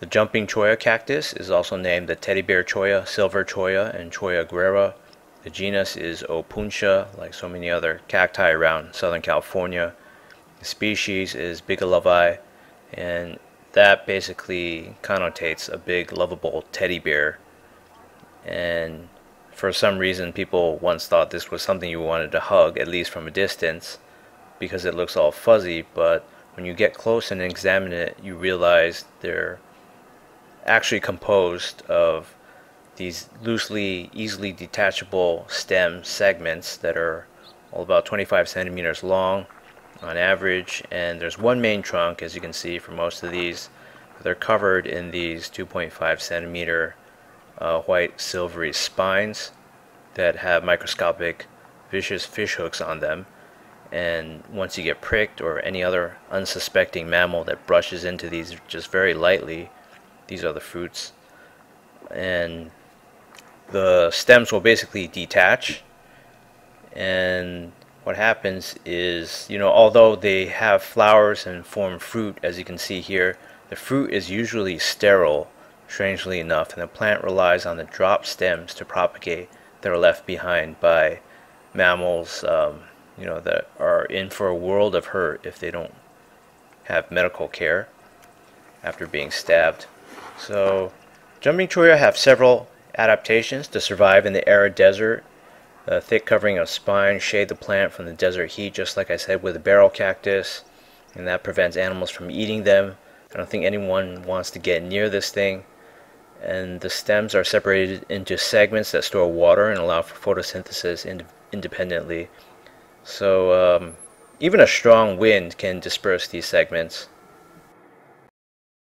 The jumping cholla cactus is also named the teddy bear cholla, silver cholla, and cholla aguera. The genus is Opuntia, like so many other cacti around Southern California. The species is Bigelovii, and that basically connotates a big, lovable teddy bear. And for some reason, people once thought this was something you wanted to hug, at least from a distance, because it looks all fuzzy, but when you get close and examine it, you realize they're actually composed of these loosely, easily detachable stem segments that are all about 25 centimeters long on average. And there's one main trunk as you can see for most of these. They're covered in these 2.5 centimeter uh, white silvery spines that have microscopic vicious fish hooks on them. And once you get pricked or any other unsuspecting mammal that brushes into these just very lightly these are the fruits. And the stems will basically detach. And what happens is you know although they have flowers and form fruit as you can see here the fruit is usually sterile strangely enough and the plant relies on the drop stems to propagate that are left behind by mammals um, you know that are in for a world of hurt if they don't have medical care after being stabbed so jumping cholla have several adaptations to survive in the arid desert. A thick covering of spines shade the plant from the desert heat, just like I said with the barrel cactus, and that prevents animals from eating them. I don't think anyone wants to get near this thing. And the stems are separated into segments that store water and allow for photosynthesis ind independently. So um, even a strong wind can disperse these segments.